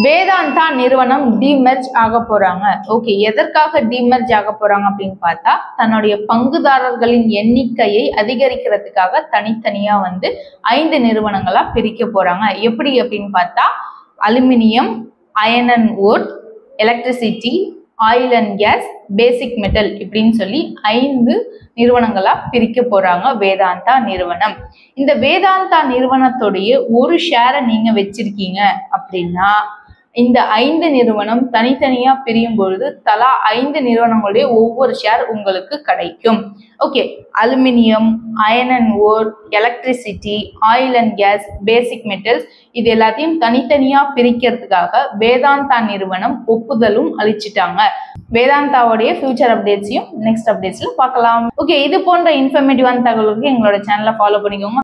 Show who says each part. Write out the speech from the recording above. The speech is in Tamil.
Speaker 1: வேதாந்தா நிறுவனம் டிமெர்ஜ் ஆக போறாங்க. ஓகே எதற்காக டிமெர்ஜ் ஆக போறாங்க அப்படின்னு பார்த்தா தன்னுடைய பங்குதாரர்களின் எண்ணிக்கையை அதிகரிக்கிறதுக்காக தனித்தனியா வந்து ஐந்து நிறுவனங்களா பிரிக்க போறாங்க. எப்படி அப்படின்னு பார்த்தா aluminium iron and ore electricity oil and gas basic metal இப்படின்னு சொல்லி ஐந்து நிறுவனங்களா பிரிக்க போறாங்க வேதாந்தா நிறுவனம். இந்த வேதாந்தா நிறுவனத்துடைய ஒரு ஷேரை நீங்க வச்சிருக்கீங்க அப்படின்னா இந்த ஐந்து நிறுவனம் தனித்தனியா பிரியும் பொழுது தலா ஐந்து நிறுவனங்களுடைய ஒவ்வொரு ஷேர் உங்களுக்கு கிடைக்கும். Okay aluminium iron and ore electricity oil and gas basic metals இது எல்லாத்தையும் தனித்தனியா பிரிக்கிறதுக்காக வேதாந்தா நிறுவனம் ஒப்புதலும் அளிச்சிட்டாங்க. வேதாந்தாவுடைய ஃபியூச்சர் அப்டேட்ஸையும் நெக்ஸ்ட் அப்டேட்ஸ்ல பார்க்கலாம். ஓகே இது போன்ற இன்ஃபர்மேட்டிவான தகவலுக்கு எங்களோட சேனலை ஃபாலோ பண்ணிக்கோங்க.